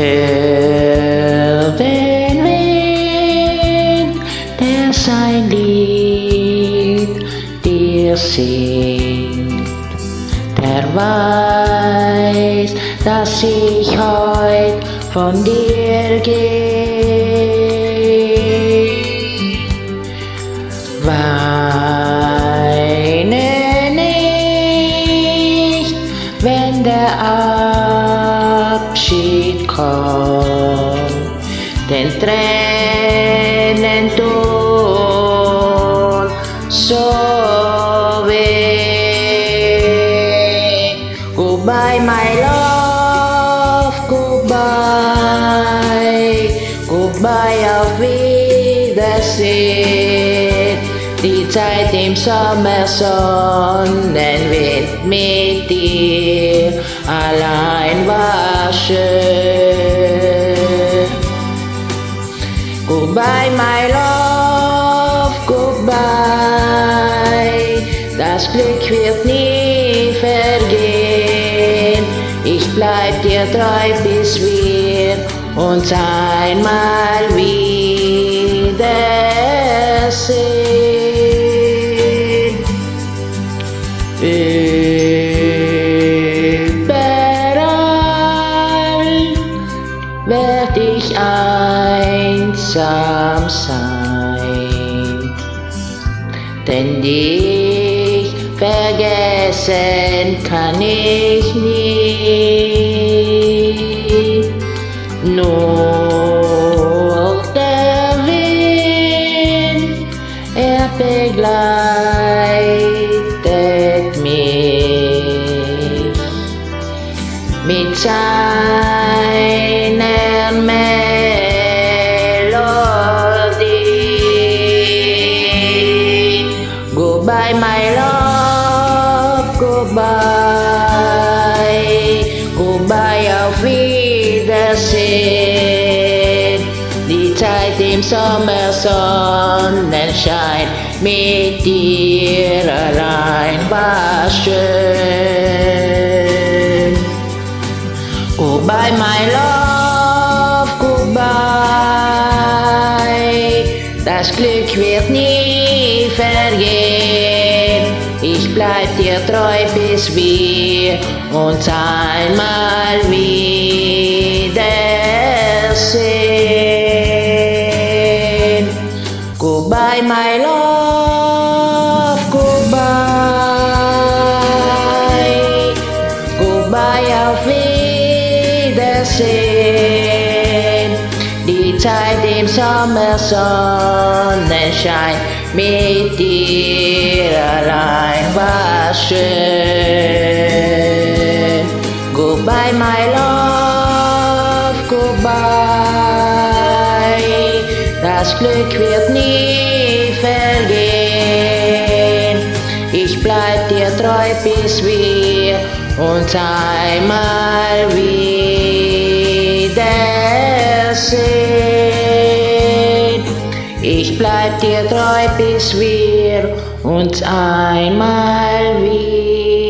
Hör den Wind, der sein Lied dir singt. Der weiß, dass ich heut von dir geh. Weine nicht, wenn der Abschied kommt, denn Tränen tun so weh. Goodbye, my love, goodbye, goodbye, auf Wiedersehen. Die Zeit im Sommer, Sonnenwind mit dir allein war schön. Goodbye, my love, goodbye. Das Glück wird nie vergehen. Ich bleib dir treu, bis wir uns einmal wiedersehen. Ich einsam sein, denn dich vergessen kann ich nie. Nur der Wind, er begleitet mich mit seiner Goodbye, my love, goodbye, goodbye, auf Wiedersehen. Die Zeit im Sommer, Sonnenschein, mit dir allein war schön. Goodbye, my love, goodbye. Das Glück wird nie vergehen. Bleib dir treu, bis wir uns einmal wiedersehen. Goodbye, my love, goodbye. Goodbye, auf Wiedersehen. Die Zeit im Sommer, Sonnenschein, mit dir allein war schön. Goodbye, my love, goodbye. Das Glück wird nie vergehen. Ich bleib dir treu, bis wir uns einmal wiedersehen. Ich bleib dir treu, bis wir uns einmal wiedersehen.